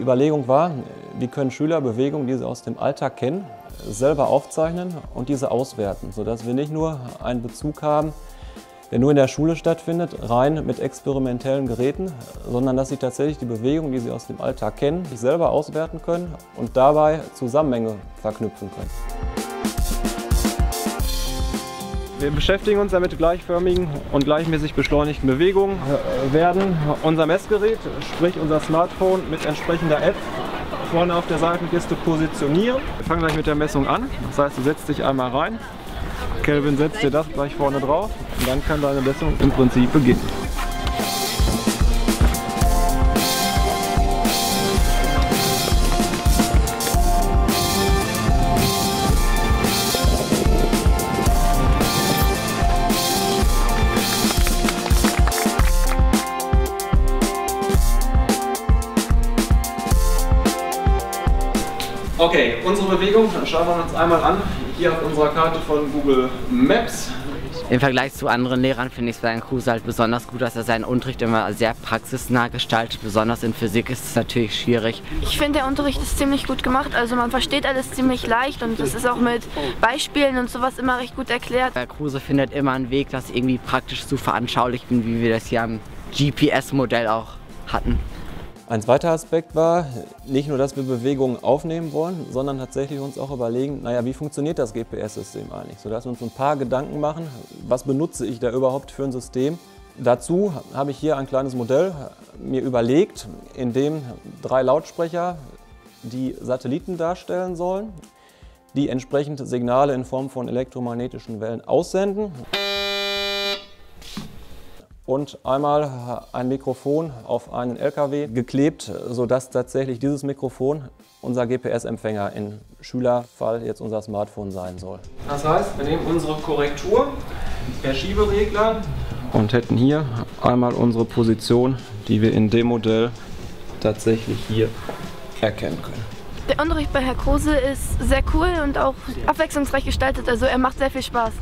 Überlegung war, wie können Schüler Bewegungen, die sie aus dem Alltag kennen, selber aufzeichnen und diese auswerten, sodass wir nicht nur einen Bezug haben, der nur in der Schule stattfindet, rein mit experimentellen Geräten, sondern dass sie tatsächlich die Bewegungen, die sie aus dem Alltag kennen, selber auswerten können und dabei Zusammenhänge verknüpfen können. Wir beschäftigen uns damit gleichförmigen und gleichmäßig beschleunigten Bewegungen, werden unser Messgerät, sprich unser Smartphone mit entsprechender App vorne auf der Seitenkiste positionieren. Wir fangen gleich mit der Messung an. Das heißt, du setzt dich einmal rein. Kelvin setzt dir das gleich vorne drauf und dann kann deine Messung im Prinzip beginnen. Okay, unsere Bewegung schauen wir uns einmal an. Hier auf unserer Karte von Google Maps. Im Vergleich zu anderen Lehrern finde ich es bei Herrn Kruse halt besonders gut, dass er seinen Unterricht immer sehr praxisnah gestaltet. Besonders in Physik ist es natürlich schwierig. Ich finde, der Unterricht ist ziemlich gut gemacht. Also man versteht alles ziemlich leicht und es ist auch mit Beispielen und sowas immer recht gut erklärt. Herr Kruse findet immer einen Weg, das irgendwie praktisch zu veranschaulichen, wie wir das hier am GPS-Modell auch hatten. Ein zweiter Aspekt war, nicht nur, dass wir Bewegungen aufnehmen wollen, sondern tatsächlich uns auch überlegen, naja, wie funktioniert das GPS-System eigentlich? Sodass wir uns ein paar Gedanken machen, was benutze ich da überhaupt für ein System? Dazu habe ich hier ein kleines Modell mir überlegt, in dem drei Lautsprecher die Satelliten darstellen sollen, die entsprechend Signale in Form von elektromagnetischen Wellen aussenden und einmal ein Mikrofon auf einen LKW geklebt, sodass tatsächlich dieses Mikrofon unser GPS-Empfänger im Schülerfall jetzt unser Smartphone sein soll. Das heißt, wir nehmen unsere Korrektur per Schieberegler und hätten hier einmal unsere Position, die wir in dem Modell tatsächlich hier erkennen können. Der Unterricht bei Herr Kruse ist sehr cool und auch abwechslungsreich gestaltet, also er macht sehr viel Spaß.